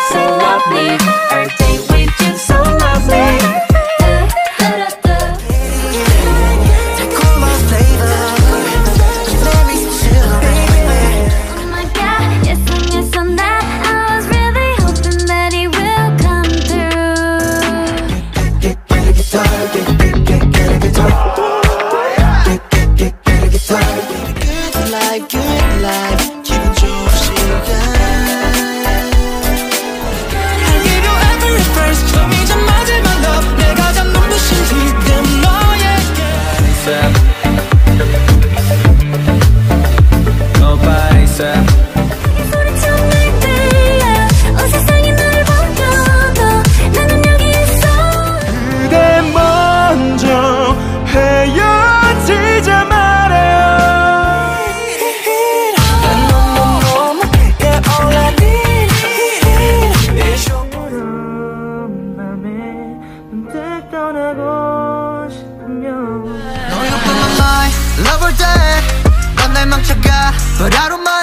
so lovely. Love or death 넌날 망쳐가 But I don't mind